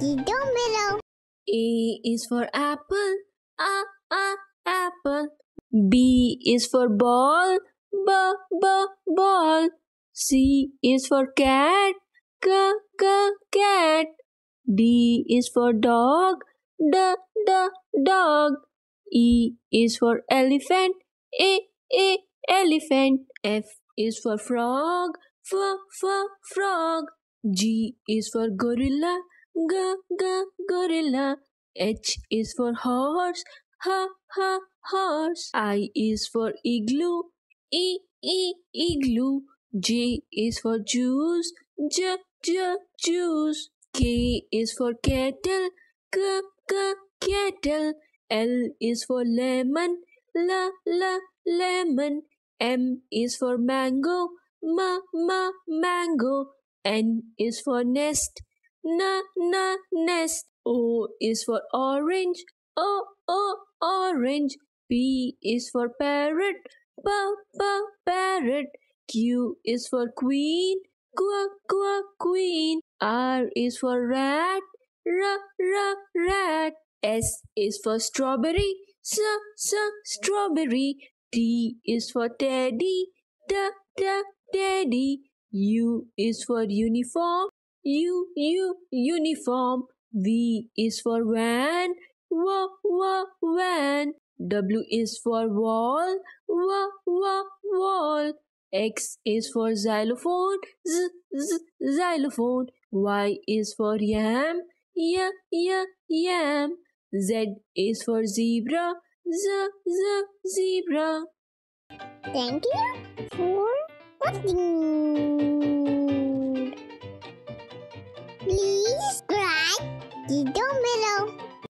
down below. A is for apple, a a apple. B is for ball, b b ball. C is for cat, c c cat. D is for dog, d d dog. E is for elephant, a a elephant. F is for frog, f f frog. G is for gorilla, g g gorilla. H is for horse, h h horse. I is for igloo, e e igloo. J is for juice, j j juice. K is for kettle, k k kettle. L is for lemon, l l lemon. M is for mango, m m mango. N is for nest, n n nest. O is for orange, o o orange. P is for parrot, p p parrot. Q is for queen, qu qu queen. R is for rat, r r rat. S is for strawberry, s s strawberry. T is for teddy, t t teddy. U is for uniform, U U uniform. V is for van, W W van. W is for wall, W W wall. X is for xylophone, Z Z xylophone. Y is for yam, Y Y yam. Z is for zebra, Z Z zebra. Thank you for watching. Subscribe down below.